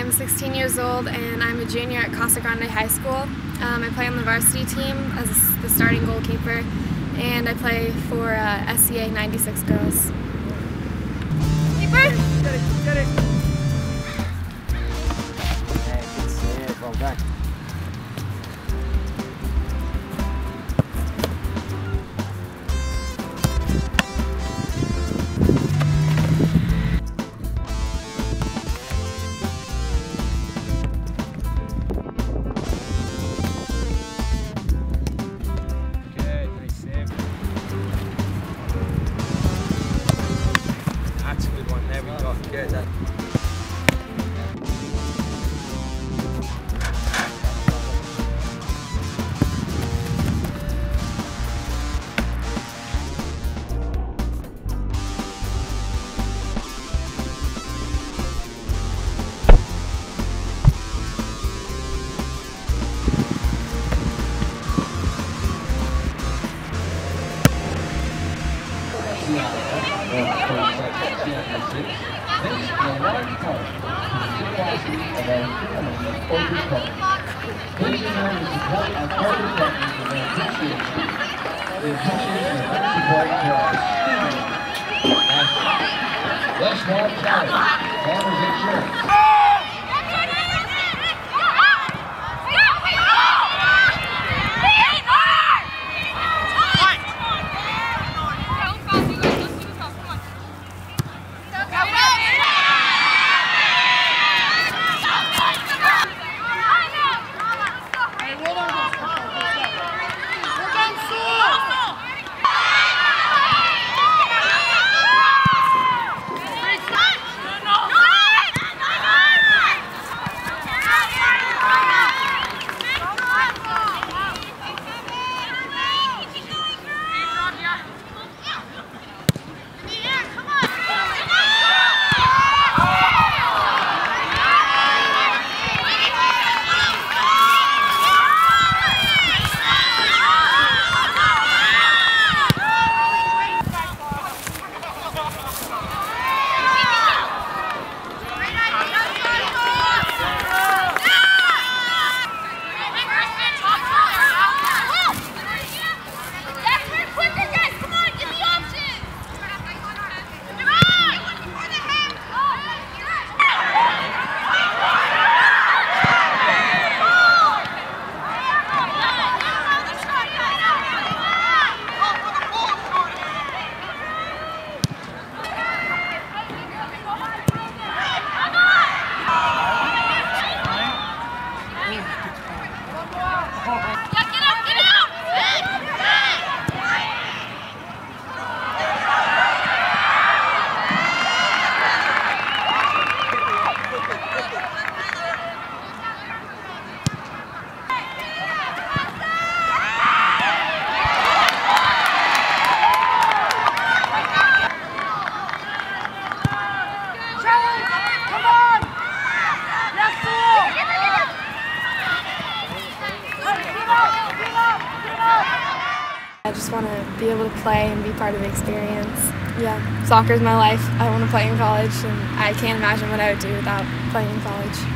I'm 16 years old and I'm a junior at Casa Grande High School. Um, I play on the varsity team as the starting goalkeeper and I play for uh, SCA 96 Girls. Good. Yeah. That. West Lawn County, Farmers Insurance. Yeah. I just want to be able to play and be part of the experience. Yeah, soccer is my life. I want to play in college and I can't imagine what I would do without playing in college.